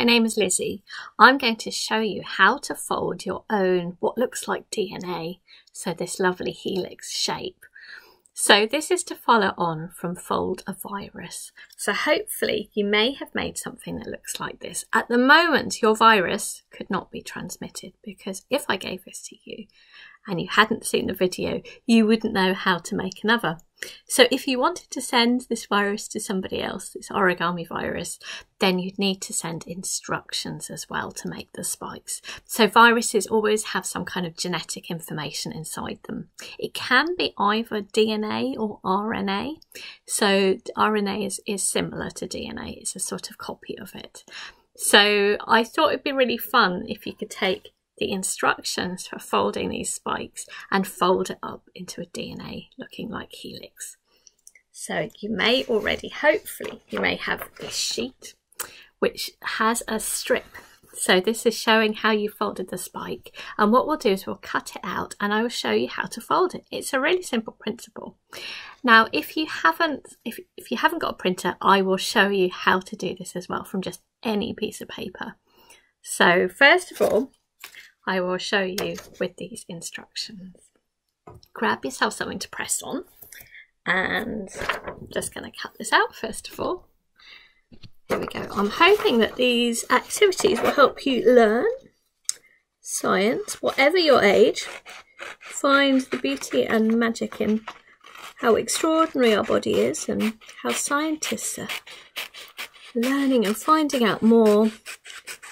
my name is Lizzie. I'm going to show you how to fold your own what looks like DNA, so this lovely helix shape. So this is to follow on from fold a virus. So hopefully you may have made something that looks like this. At the moment your virus could not be transmitted because if I gave this to you and you hadn't seen the video, you wouldn't know how to make another. So if you wanted to send this virus to somebody else, this origami virus, then you'd need to send instructions as well to make the spikes. So viruses always have some kind of genetic information inside them. It can be either DNA or RNA. So RNA is, is similar to DNA, it's a sort of copy of it. So I thought it'd be really fun if you could take the instructions for folding these spikes and fold it up into a DNA looking like helix. So you may already, hopefully, you may have this sheet which has a strip. So this is showing how you folded the spike. And what we'll do is we'll cut it out and I will show you how to fold it. It's a really simple principle. Now, if you haven't, if, if you haven't got a printer, I will show you how to do this as well from just any piece of paper. So first of all, I will show you with these instructions. Grab yourself something to press on and I'm just going to cut this out first of all. Here we go. I'm hoping that these activities will help you learn science, whatever your age. Find the beauty and magic in how extraordinary our body is and how scientists are learning and finding out more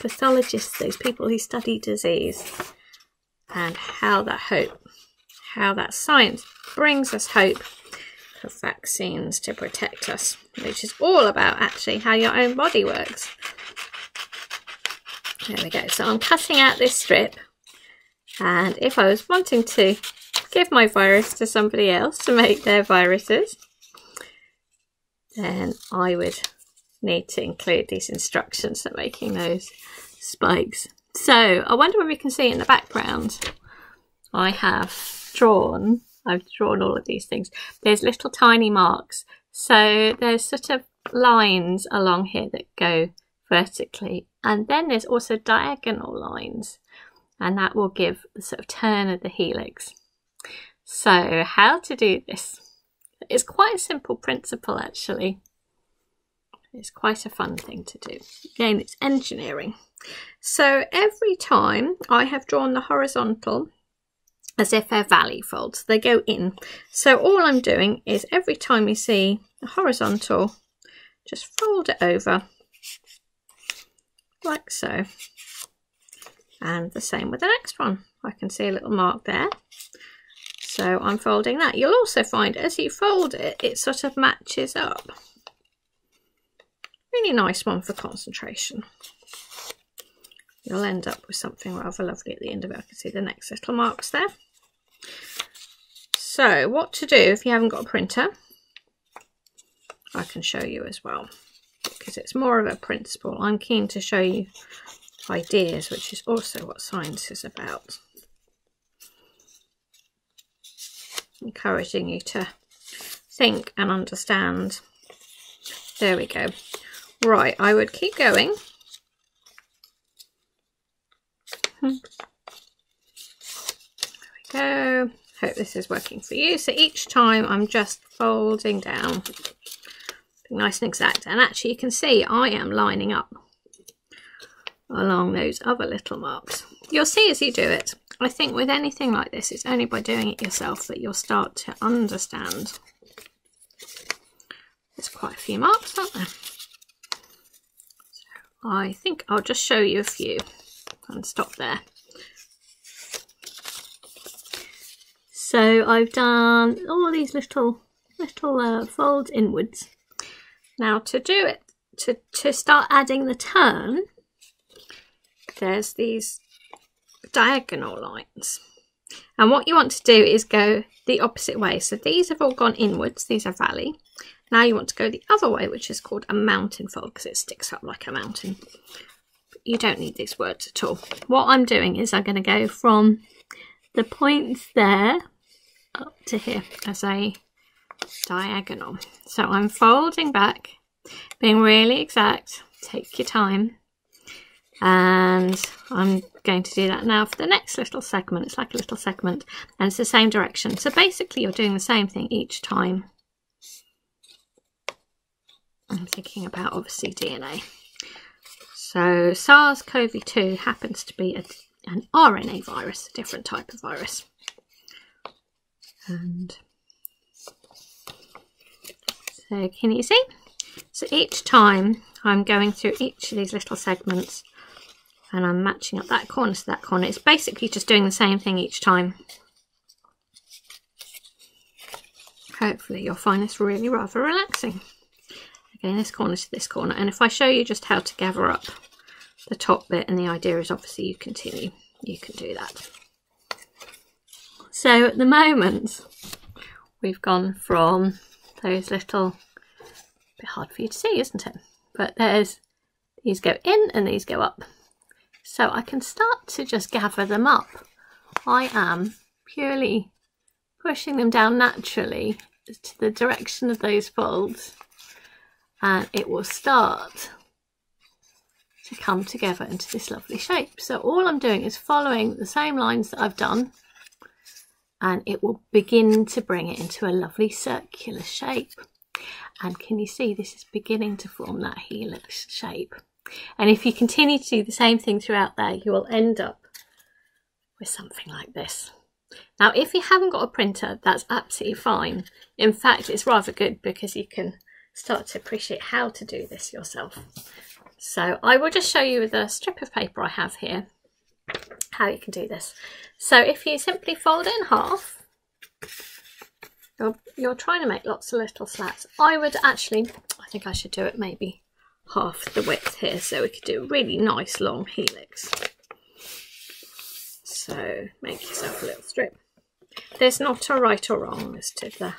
pathologists, those people who study disease, and how that hope, how that science brings us hope for vaccines to protect us, which is all about actually how your own body works. There we go. So I'm cutting out this strip, and if I was wanting to give my virus to somebody else to make their viruses, then I would need to include these instructions for making those spikes. So I wonder if we can see in the background. I have drawn, I've drawn all of these things. There's little tiny marks. So there's sort of lines along here that go vertically. And then there's also diagonal lines. And that will give the sort of turn of the helix. So how to do this? It's quite a simple principle actually. It's quite a fun thing to do. Again, it's engineering. So every time I have drawn the horizontal as if they're valley folds, they go in. So all I'm doing is every time you see the horizontal, just fold it over like so. And the same with the next one. I can see a little mark there. So I'm folding that. You'll also find as you fold it, it sort of matches up. Really nice one for concentration. You'll end up with something rather lovely at the end of it. I can see the next little marks there. So what to do if you haven't got a printer, I can show you as well because it's more of a principle. I'm keen to show you ideas, which is also what science is about. Encouraging you to think and understand. There we go. Right, I would keep going. There we go. Hope this is working for you. So each time I'm just folding down. Nice and exact. And actually you can see I am lining up along those other little marks. You'll see as you do it. I think with anything like this, it's only by doing it yourself that you'll start to understand. There's quite a few marks, aren't there? I think I'll just show you a few and stop there. So I've done all these little little uh, folds inwards. Now to do it, to, to start adding the turn, there's these diagonal lines. And what you want to do is go the opposite way. So these have all gone inwards, these are valley. Now you want to go the other way, which is called a mountain fold because it sticks up like a mountain. But you don't need these words at all. What I'm doing is I'm going to go from the points there up to here as a diagonal. So I'm folding back, being really exact. Take your time. and I'm going to do that now for the next little segment. It's like a little segment and it's the same direction. So basically you're doing the same thing each time. I'm thinking about obviously DNA. So SARS-CoV-2 happens to be a, an RNA virus, a different type of virus. And so can you see? So each time I'm going through each of these little segments and I'm matching up that corner to that corner. It's basically just doing the same thing each time. Hopefully you'll find this really rather relaxing. Again, this corner to this corner. And if I show you just how to gather up the top bit, and the idea is obviously you continue, you can do that. So at the moment, we've gone from those little, bit hard for you to see, isn't it? But there's, these go in and these go up. So I can start to just gather them up. I am purely pushing them down naturally to the direction of those folds and it will start to come together into this lovely shape. So all I'm doing is following the same lines that I've done and it will begin to bring it into a lovely circular shape. And can you see this is beginning to form that helix shape? And if you continue to do the same thing throughout there, you will end up with something like this. Now, if you haven't got a printer, that's absolutely fine. In fact, it's rather good because you can start to appreciate how to do this yourself. So I will just show you with a strip of paper I have here how you can do this. So if you simply fold it in half, you're, you're trying to make lots of little slats. I would actually, I think I should do it maybe half the width here so we could do a really nice long helix. So make yourself a little strip. There's not a right or wrong as to the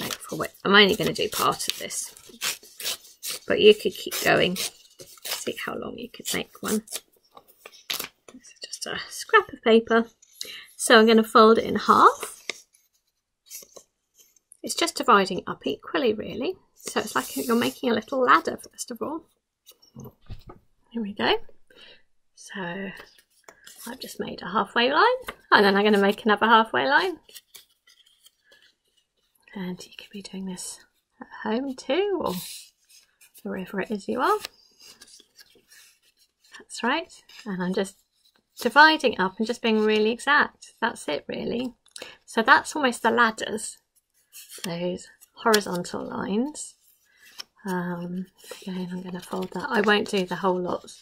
I'm only going to do part of this, but you could keep going. See how long you could make one. This is just a scrap of paper. So I'm going to fold it in half. It's just dividing up equally really. So it's like you're making a little ladder first of all. Here we go. So I've just made a halfway line and then I'm going to make another halfway line. And you could be doing this at home too or wherever it is you are. That's right. And I'm just dividing up and just being really exact. That's it really. So that's almost the ladders, those horizontal lines. Um, again, I'm going to fold that. I won't do the whole lot.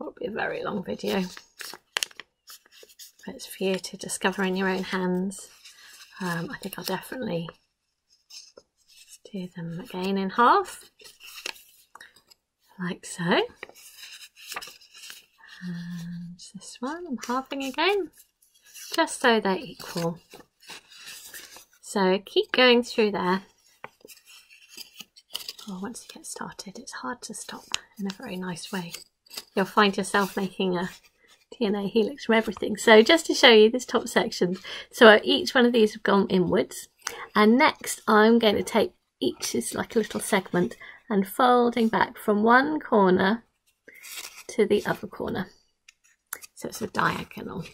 It'll be a very long video. But it's for you to discover in your own hands. Um, I think I'll definitely do them again in half. Like so. And this one, I'm halving again. Just so they're equal. So keep going through there. Oh, once you get started, it's hard to stop in a very nice way. You'll find yourself making a DNA helix from everything. So just to show you this top section, so each one of these have gone inwards. And next I'm going to take each is like a little segment and folding back from one corner to the other corner. So it's a diagonal.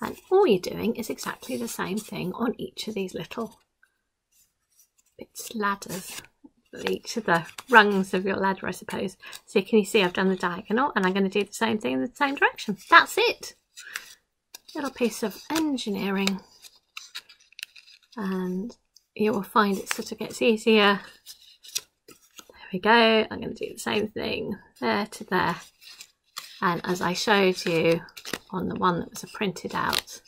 And all you're doing is exactly the same thing on each of these little bits, ladders, each of the rungs of your ladder, I suppose. So can you see I've done the diagonal and I'm going to do the same thing in the same direction. That's it. Little piece of engineering. And you will find it sort of gets easier. There we go. I'm going to do the same thing there to there. And as I showed you on the one that was a printed out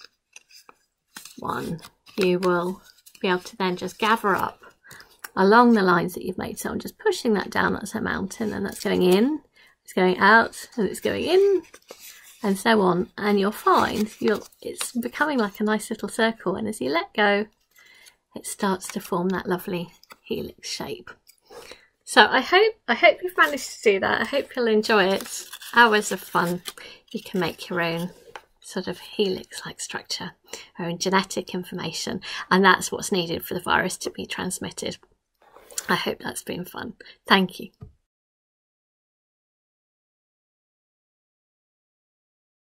one, you will be able to then just gather up along the lines that you've made. So I'm just pushing that down, that's a mountain, and that's going in, it's going out, and it's going in, and so on. And you'll find you'll it's becoming like a nice little circle, and as you let go, it starts to form that lovely helix shape. So I hope I hope you've managed to do that. I hope you'll enjoy it. Hours of fun. You can make your own sort of helix-like structure, your own genetic information, and that's what's needed for the virus to be transmitted. I hope that's been fun. Thank you.